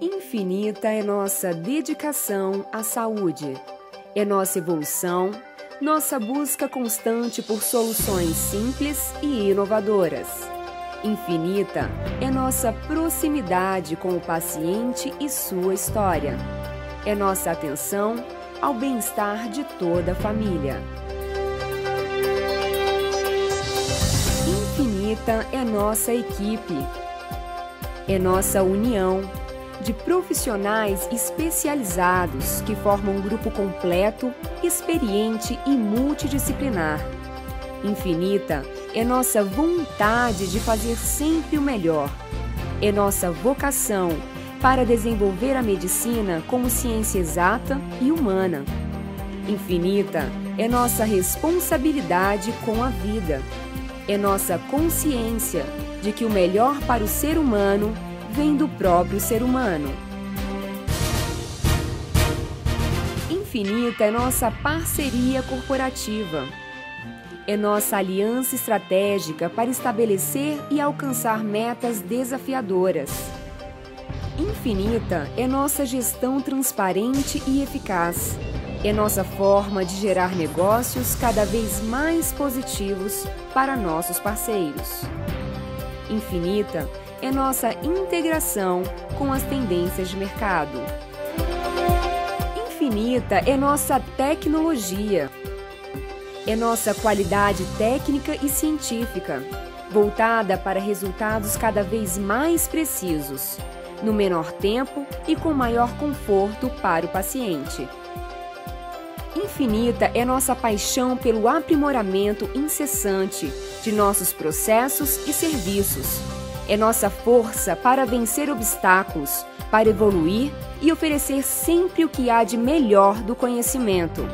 Infinita é nossa dedicação à saúde, é nossa evolução, nossa busca constante por soluções simples e inovadoras. Infinita é nossa proximidade com o paciente e sua história. É nossa atenção ao bem-estar de toda a família. Infinita é nossa equipe. É nossa união de profissionais especializados que formam um grupo completo, experiente e multidisciplinar. Infinita é nossa vontade de fazer sempre o melhor. É nossa vocação para desenvolver a medicina como ciência exata e humana. Infinita é nossa responsabilidade com a vida. É nossa consciência de que o melhor para o ser humano vem do próprio ser humano. Infinita é nossa parceria corporativa. É nossa aliança estratégica para estabelecer e alcançar metas desafiadoras. Infinita é nossa gestão transparente e eficaz. É nossa forma de gerar negócios cada vez mais positivos para nossos parceiros. Infinita é nossa integração com as tendências de mercado. Infinita é nossa tecnologia. É nossa qualidade técnica e científica, voltada para resultados cada vez mais precisos, no menor tempo e com maior conforto para o paciente. Infinita é nossa paixão pelo aprimoramento incessante de nossos processos e serviços é nossa força para vencer obstáculos, para evoluir e oferecer sempre o que há de melhor do conhecimento.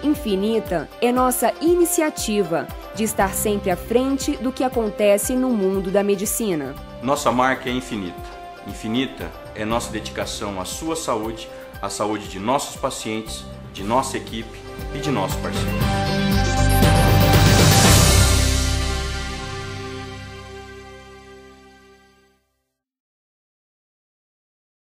Infinita é nossa iniciativa de estar sempre à frente do que acontece no mundo da medicina. Nossa marca é infinita. Infinita é nossa dedicação à sua saúde, à saúde de nossos pacientes, de nossa equipe e de nossos parceiros.